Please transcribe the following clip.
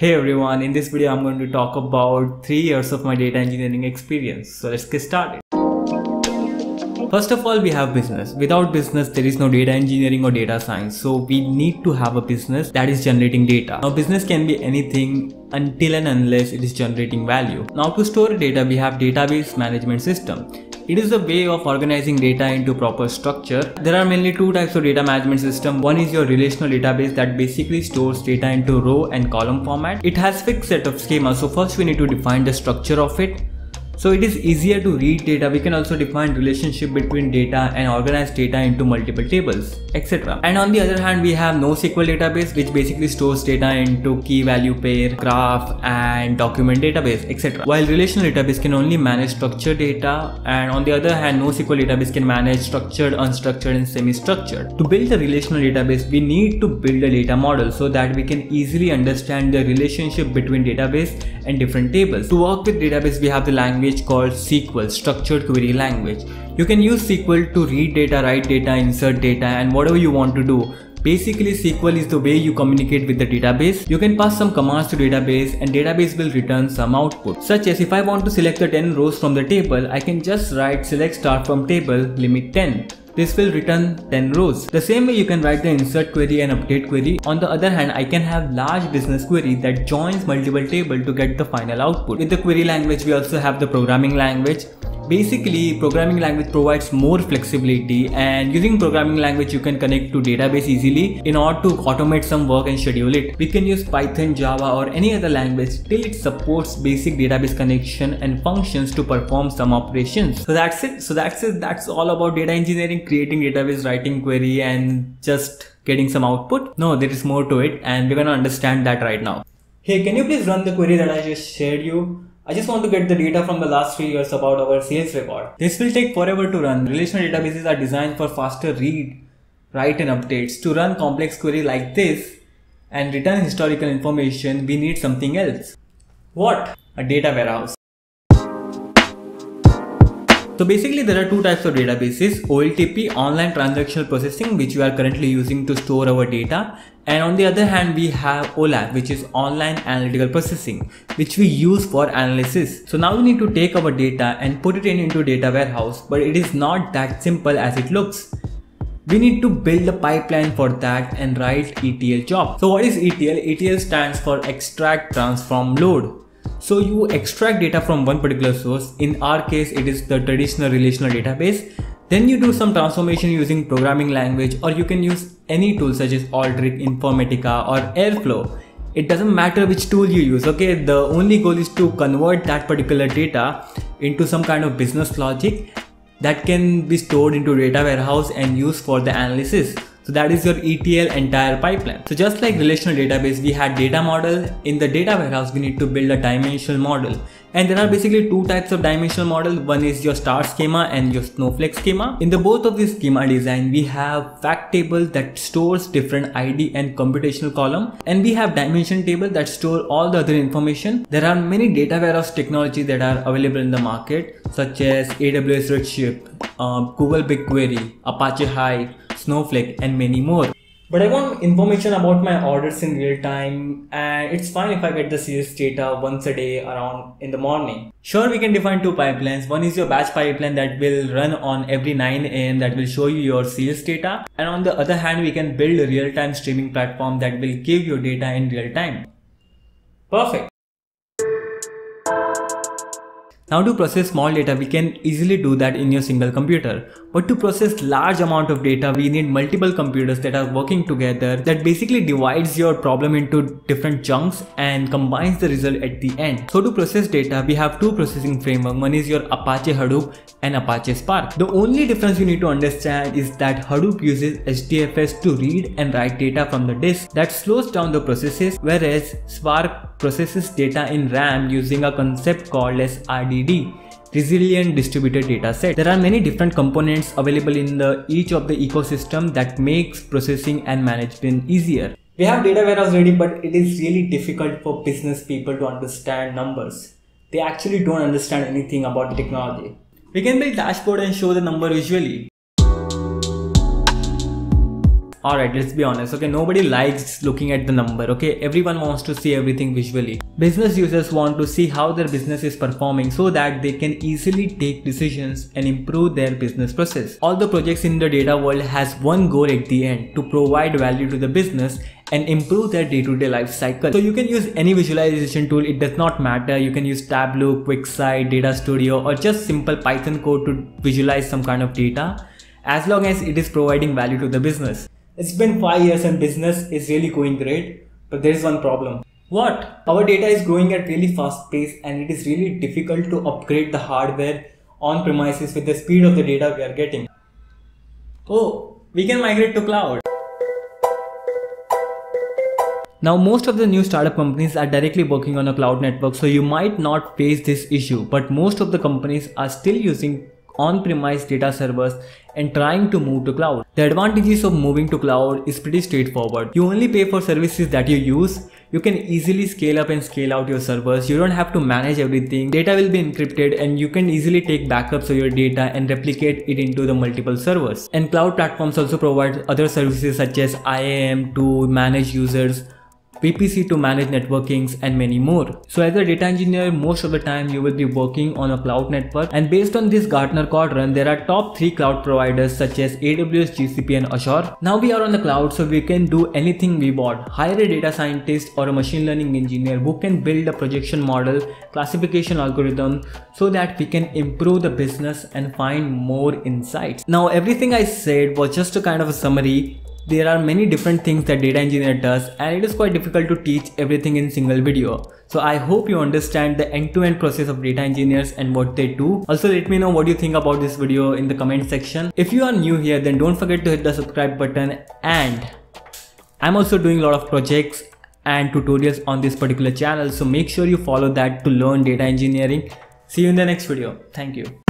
Hey everyone, in this video I'm going to talk about 3 years of my data engineering experience. So let's get started. First of all, we have business. Without business, there is no data engineering or data science. So we need to have a business that is generating data. Now business can be anything until and unless it is generating value. Now to store data, we have database management system. It is a way of organizing data into proper structure. There are mainly two types of data management system. One is your relational database that basically stores data into row and column format. It has fixed set of schema So first we need to define the structure of it. So it is easier to read data. We can also define relationship between data and organize data into multiple tables, etc. And on the other hand, we have NoSQL database, which basically stores data into key value pair, graph, and document database, etc. While relational database can only manage structured data, and on the other hand, NoSQL database can manage structured, unstructured, and semi-structured. To build a relational database, we need to build a data model so that we can easily understand the relationship between database and different tables. To work with database, we have the language language called SQL, Structured Query Language. You can use SQL to read data, write data, insert data and whatever you want to do. Basically SQL is the way you communicate with the database. You can pass some commands to database and database will return some output. Such as if I want to select the 10 rows from the table, I can just write select star from table limit 10. This will return 10 rows. The same way you can write the insert query and update query. On the other hand, I can have large business query that joins multiple table to get the final output. With the query language, we also have the programming language Basically, programming language provides more flexibility and using programming language you can connect to database easily in order to automate some work and schedule it. We can use Python, Java or any other language till it supports basic database connection and functions to perform some operations. So that's it. So that's it. That's all about data engineering, creating database, writing query and just getting some output. No, there is more to it and we're gonna understand that right now. Hey, can you please run the query that I just shared you? I just want to get the data from the last three years about our sales record. This will take forever to run. Relational databases are designed for faster read, write and updates. To run complex query like this and return historical information, we need something else. What? A data warehouse. So basically there are two types of databases, OLTP, online transactional processing, which we are currently using to store our data. And on the other hand, we have OLAP, which is online analytical processing, which we use for analysis. So now we need to take our data and put it in into data warehouse, but it is not that simple as it looks. We need to build a pipeline for that and write ETL job. So what is ETL? ETL stands for extract, transform, load. So you extract data from one particular source. In our case, it is the traditional relational database. Then you do some transformation using programming language or you can use any tool such as Alteryx, Informatica or Airflow. It doesn't matter which tool you use, okay? The only goal is to convert that particular data into some kind of business logic that can be stored into data warehouse and used for the analysis. So that is your ETL entire pipeline. So just like relational database, we had data model. In the data warehouse, we need to build a dimensional model. And there are basically two types of dimensional model. One is your star schema and your snowflake schema. In the both of these schema design, we have fact table that stores different ID and computational column. And we have dimension table that store all the other information. There are many data warehouse technology that are available in the market, such as AWS Redshift, uh, Google BigQuery, Apache Hive, Snowflake and many more. But I want information about my orders in real time and it's fine if I get the sales data once a day around in the morning. Sure, we can define two pipelines. One is your batch pipeline that will run on every 9 am that will show you your sales data. And on the other hand, we can build a real-time streaming platform that will give you data in real time. Perfect. Now to process small data, we can easily do that in your single computer. But to process large amount of data, we need multiple computers that are working together that basically divides your problem into different chunks and combines the result at the end. So to process data, we have two processing framework. One is your Apache Hadoop and Apache Spark. The only difference you need to understand is that Hadoop uses HDFS to read and write data from the disk that slows down the processes whereas Spark processes data in RAM using a concept called as RDD resilient distributed data set. There are many different components available in the each of the ecosystem that makes processing and management easier. We have data warehouse ready but it is really difficult for business people to understand numbers. They actually don't understand anything about the technology. We can build dashboard and show the number visually. Alright let's be honest okay nobody likes looking at the number okay everyone wants to see everything visually business users want to see how their business is performing so that they can easily take decisions and improve their business process all the projects in the data world has one goal at the end to provide value to the business and improve their day-to-day life cycle. So you can use any visualization tool, it does not matter. You can use Tableau, QuickSight, Data Studio or just simple Python code to visualize some kind of data as long as it is providing value to the business. It's been 5 years and business is really going great, but there is one problem. What? Our data is growing at really fast pace and it is really difficult to upgrade the hardware on premises with the speed of the data we are getting. Oh, we can migrate to cloud. Now most of the new startup companies are directly working on a cloud network so you might not face this issue but most of the companies are still using on-premise data servers and trying to move to cloud. The advantages of moving to cloud is pretty straightforward. You only pay for services that you use. You can easily scale up and scale out your servers. You don't have to manage everything. Data will be encrypted and you can easily take backups of your data and replicate it into the multiple servers. And cloud platforms also provide other services such as IAM to manage users VPC to manage networkings and many more. So as a data engineer, most of the time you will be working on a cloud network and based on this Gartner quadrant, there are top 3 cloud providers such as AWS, GCP and Azure. Now we are on the cloud so we can do anything we want. Hire a data scientist or a machine learning engineer who can build a projection model, classification algorithm so that we can improve the business and find more insights. Now everything I said was just a kind of a summary there are many different things that data engineer does and it is quite difficult to teach everything in single video. So I hope you understand the end-to-end -end process of data engineers and what they do. Also let me know what you think about this video in the comment section. If you are new here then don't forget to hit the subscribe button and I'm also doing a lot of projects and tutorials on this particular channel so make sure you follow that to learn data engineering. See you in the next video. Thank you.